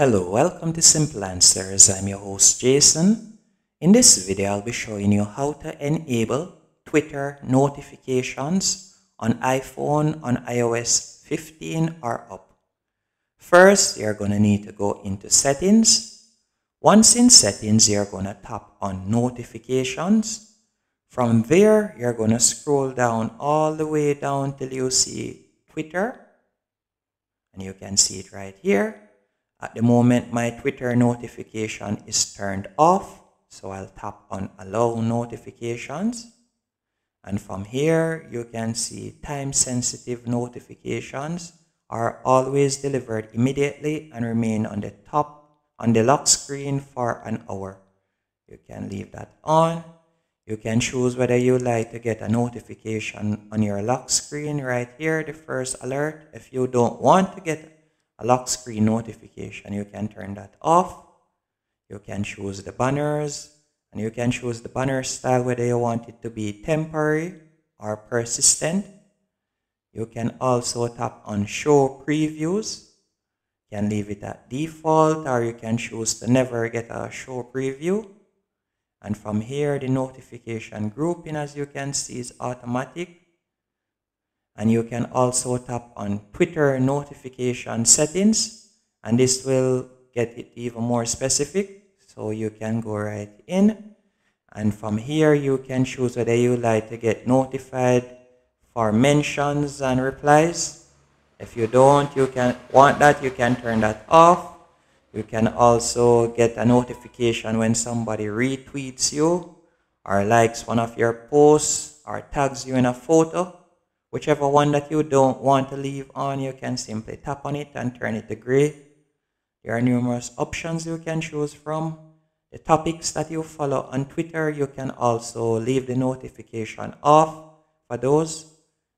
Hello, welcome to Simple Answers. I'm your host Jason. In this video, I'll be showing you how to enable Twitter notifications on iPhone on iOS 15 or up. First, you're going to need to go into settings. Once in settings, you're going to tap on notifications. From there, you're going to scroll down all the way down till you see Twitter. And you can see it right here. At the moment, my Twitter notification is turned off. So I'll tap on allow notifications. And from here, you can see time sensitive notifications are always delivered immediately and remain on the top on the lock screen for an hour. You can leave that on. You can choose whether you like to get a notification on your lock screen right here, the first alert. If you don't want to get a lock screen notification. You can turn that off. You can choose the banners and you can choose the banner style whether you want it to be temporary or persistent. You can also tap on show previews. You can leave it at default or you can choose to never get a show preview. And from here, the notification grouping, as you can see, is automatic and you can also tap on Twitter notification settings and this will get it even more specific. So you can go right in and from here you can choose whether you like to get notified for mentions and replies. If you don't you can want that you can turn that off. You can also get a notification when somebody retweets you or likes one of your posts or tags you in a photo Whichever one that you don't want to leave on, you can simply tap on it and turn it to gray. There are numerous options you can choose from. The topics that you follow on Twitter, you can also leave the notification off for those.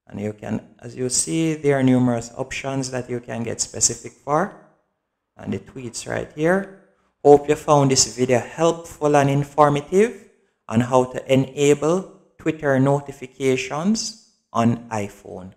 And you can, as you see, there are numerous options that you can get specific for. And the tweets right here. Hope you found this video helpful and informative on how to enable Twitter notifications on iPhone.